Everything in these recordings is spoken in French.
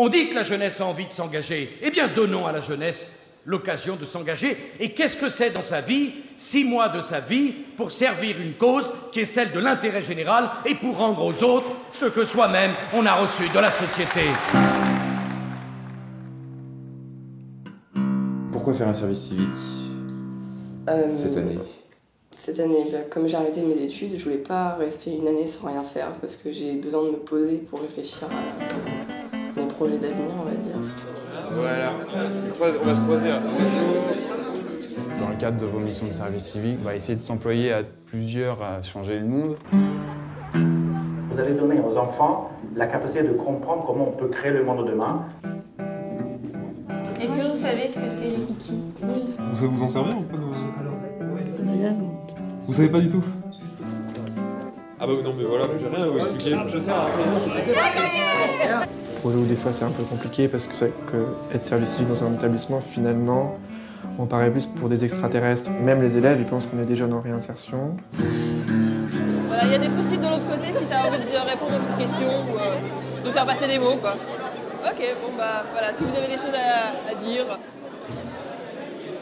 On dit que la jeunesse a envie de s'engager. Eh bien, donnons à la jeunesse l'occasion de s'engager. Et qu'est-ce que c'est dans sa vie Six mois de sa vie pour servir une cause qui est celle de l'intérêt général et pour rendre aux autres ce que soi-même on a reçu de la société? Pourquoi faire un service civique Euh, cette année? Cette année, bah, comme j'ai arrêté mes études, je voulais pas rester une année sans rien faire parce que j'ai besoin de me poser pour réfléchir à projets d'avenir, on va dire. Voilà, on va se croiser là. Dans le cadre de vos missions de service civique, bah, essayer de s'employer à plusieurs à changer le monde. Vous allez donner aux enfants la capacité de comprendre comment on peut créer le monde de demain. Est-ce que vous savez ce que c'est les Ziki Vous savez vous en servir ou pas Vous savez pas du tout Ah bah non mais voilà, j'ai rien à vous expliquer. Je sais, Nous, des fois, c'est un peu compliqué parce que c'est que être service civique dans un établissement, finalement, on paraît plus pour des extraterrestres. Même les élèves, ils pensent qu'on est déjà en réinsertion. Voilà, il y a des post-it de l'autre côté si t'as envie de répondre aux petites questions ou euh, de faire passer des mots, quoi. Ok, bon bah voilà, si vous avez des choses à, à dire.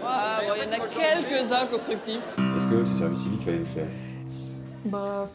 Voilà, bon, il y en a quelques-uns constructifs. Est-ce que ce service civique fallait le faire? Bah,